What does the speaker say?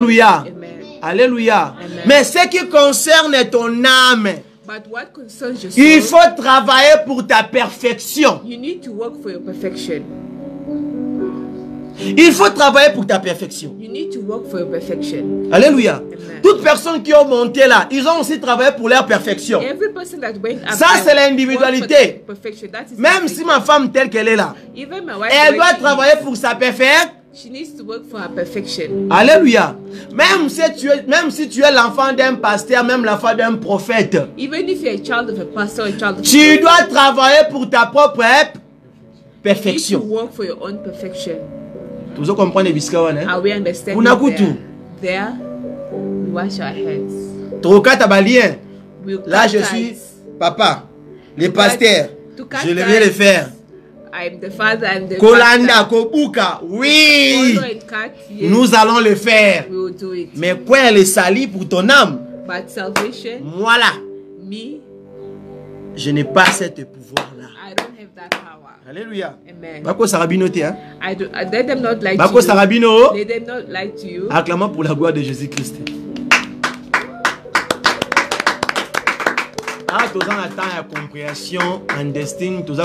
Alléluia. Alléluia. Mais ce qui concerne ton âme, But what concerns your il faut travailler pour ta perfection. you need to work for your perfection. Il faut travailler pour ta perfection. You need to work for your perfection. Alléluia. Amen. Toutes personnes qui ont monté là, ils ont aussi travaillé pour leur perfection. Every person that went up Ça, c'est l'individualité. Même si ma femme telle qu'elle est là, even my wife, elle doit travailler pour sa perfection. She needs to work for her perfection. Alléluia. Même si tu es, même si tu es l'enfant d'un pasteur, même l'enfant d'un prophète, Even if you're a child of a pastor, a child of tu dois travailler pour ta propre you need to perfection. work for your own perfection. Vous comprenez bisika wana? Are we understanding Kuna kutu. there? We wash our hands. Tokata balien. Là, je suis papa, le To pasteur. cut- to cut Je le vais le faire. I'm the father and the Kolanda. Kobuka, oui. Nous allons le faire. we will do it. Mais quoi elle est salie pour ton âme? But salvation, Moi là, me, je n'ai pas ce pouvoir-là. I don't have that power. Alléluia. Amen. Bako sarabino hein? I do. I let them not lie Bako to you. sarabino. Let them not lie to you. Acclamons pour la gloire de Jésus-Christ. Ah, temps compréhension, en destin, tous